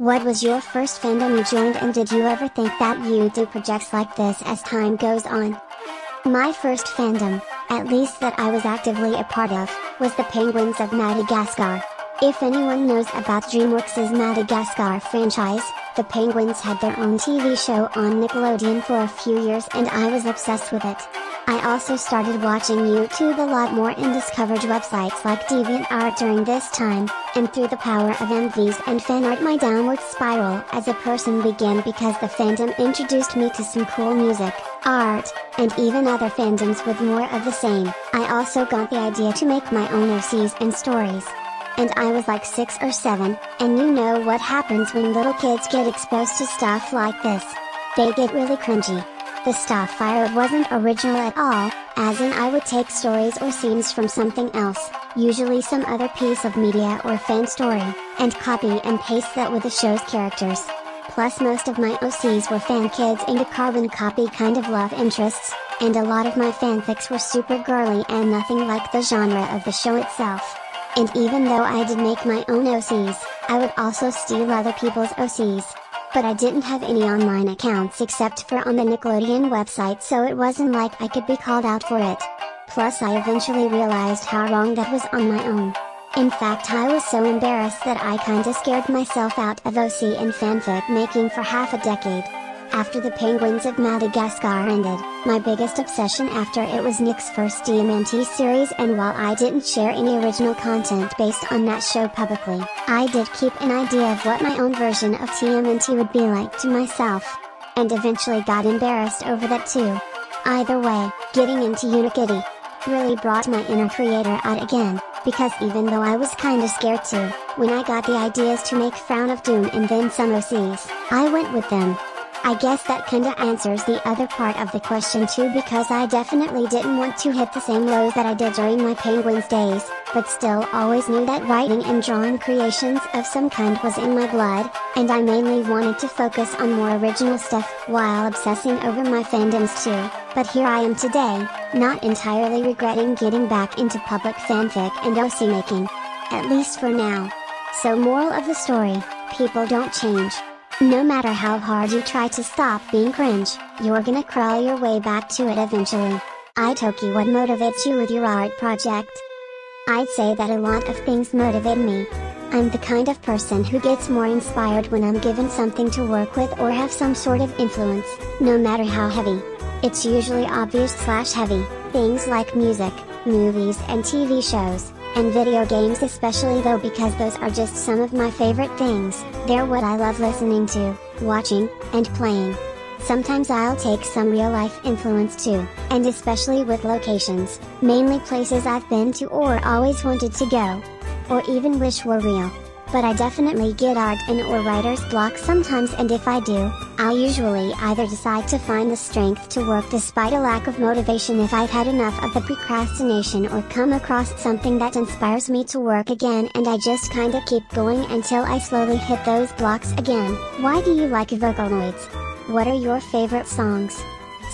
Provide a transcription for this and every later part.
What was your first fandom you joined and did you ever think that you'd do projects like this as time goes on? My first fandom, at least that I was actively a part of, was the Penguins of Madagascar. If anyone knows about DreamWorks' Madagascar franchise, the Penguins had their own TV show on Nickelodeon for a few years and I was obsessed with it. I also started watching YouTube a lot more and discovered websites like DeviantArt during this time, and through the power of MVs and fan art my downward spiral as a person began because the fandom introduced me to some cool music, art, and even other fandoms with more of the same. I also got the idea to make my own OCs and stories. And I was like 6 or 7, and you know what happens when little kids get exposed to stuff like this. They get really cringy. The Starfire wasn't original at all, as in I would take stories or scenes from something else, usually some other piece of media or fan story, and copy and paste that with the show's characters. Plus most of my OCs were fan kids into carbon copy kind of love interests, and a lot of my fanfics were super girly and nothing like the genre of the show itself. And even though I did make my own OCs, I would also steal other people's OCs. But I didn't have any online accounts except for on the Nickelodeon website so it wasn't like I could be called out for it. Plus I eventually realized how wrong that was on my own. In fact I was so embarrassed that I kinda scared myself out of OC and fanfic making for half a decade. After the Penguins of Madagascar ended, my biggest obsession after it was Nick's first TMNT series and while I didn't share any original content based on that show publicly, I did keep an idea of what my own version of TMNT would be like to myself. And eventually got embarrassed over that too. Either way, getting into Unikitty really brought my inner creator out again, because even though I was kinda scared too, when I got the ideas to make Frown of Doom and then some OCs, I went with them. I guess that kinda answers the other part of the question too because I definitely didn't want to hit the same lows that I did during my Penguins days, but still always knew that writing and drawing creations of some kind was in my blood, and I mainly wanted to focus on more original stuff while obsessing over my fandoms too, but here I am today, not entirely regretting getting back into public fanfic and OC making. At least for now. So moral of the story, people don't change. No matter how hard you try to stop being cringe, you're gonna crawl your way back to it eventually. Itoki what motivates you with your art project? I'd say that a lot of things motivate me. I'm the kind of person who gets more inspired when I'm given something to work with or have some sort of influence, no matter how heavy. It's usually obvious slash heavy, things like music, movies and TV shows, and video games especially though because those are just some of my favorite things, they're what I love listening to, watching, and playing. Sometimes I'll take some real life influence too, and especially with locations, mainly places I've been to or always wanted to go. Or even wish were real but I definitely get art and or writer's block sometimes and if I do, I'll usually either decide to find the strength to work despite a lack of motivation if I've had enough of the procrastination or come across something that inspires me to work again and I just kinda keep going until I slowly hit those blocks again. Why do you like Vocaloids? What are your favorite songs?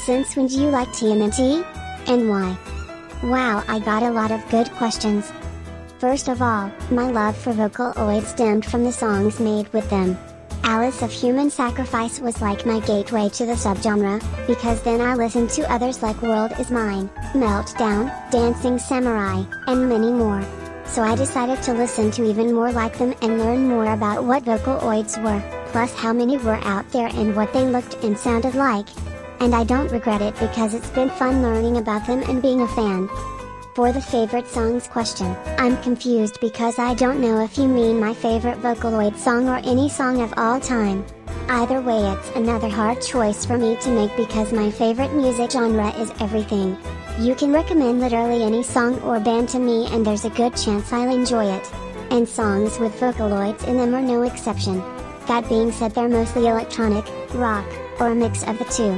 Since when do you like TMNT? And why? Wow I got a lot of good questions. First of all, my love for Vocaloid stemmed from the songs made with them. Alice of Human Sacrifice was like my gateway to the subgenre, because then I listened to others like World Is Mine, Meltdown, Dancing Samurai, and many more. So I decided to listen to even more like them and learn more about what Vocaloids were, plus how many were out there and what they looked and sounded like. And I don't regret it because it's been fun learning about them and being a fan. For the favorite songs question, I'm confused because I don't know if you mean my favorite Vocaloid song or any song of all time. Either way it's another hard choice for me to make because my favorite music genre is everything. You can recommend literally any song or band to me and there's a good chance I'll enjoy it. And songs with Vocaloids in them are no exception. That being said they're mostly electronic, rock, or a mix of the two.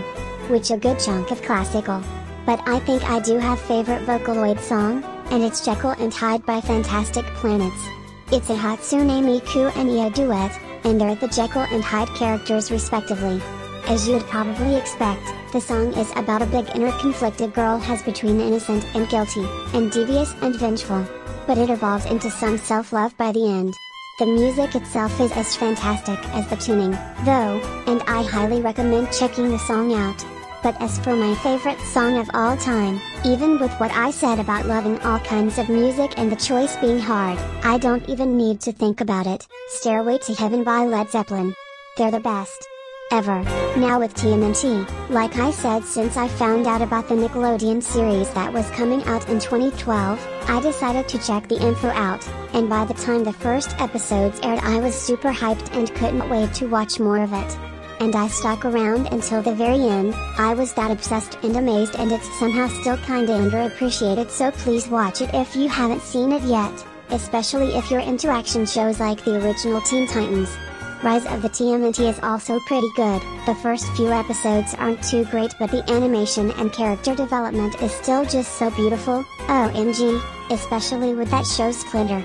Which a good chunk of classical. But I think I do have favorite Vocaloid song, and it's Jekyll and Hyde by Fantastic Planets. It's a Hatsune Miku and IA duet, and they're the Jekyll and Hyde characters respectively. As you'd probably expect, the song is about a big inner conflicted girl has between innocent and guilty, and devious and vengeful. But it evolves into some self-love by the end. The music itself is as fantastic as the tuning, though, and I highly recommend checking the song out. But as for my favorite song of all time, even with what I said about loving all kinds of music and the choice being hard, I don't even need to think about it, Stairway to Heaven by Led Zeppelin. They're the best ever. Now with TMNT, like I said since I found out about the Nickelodeon series that was coming out in 2012, I decided to check the info out, and by the time the first episodes aired I was super hyped and couldn't wait to watch more of it. And I stuck around until the very end, I was that obsessed and amazed and it's somehow still kinda underappreciated so please watch it if you haven't seen it yet, especially if you're into action shows like the original Teen Titans. Rise of the TMNT is also pretty good, the first few episodes aren't too great but the animation and character development is still just so beautiful, OMG, especially with that show Splinter.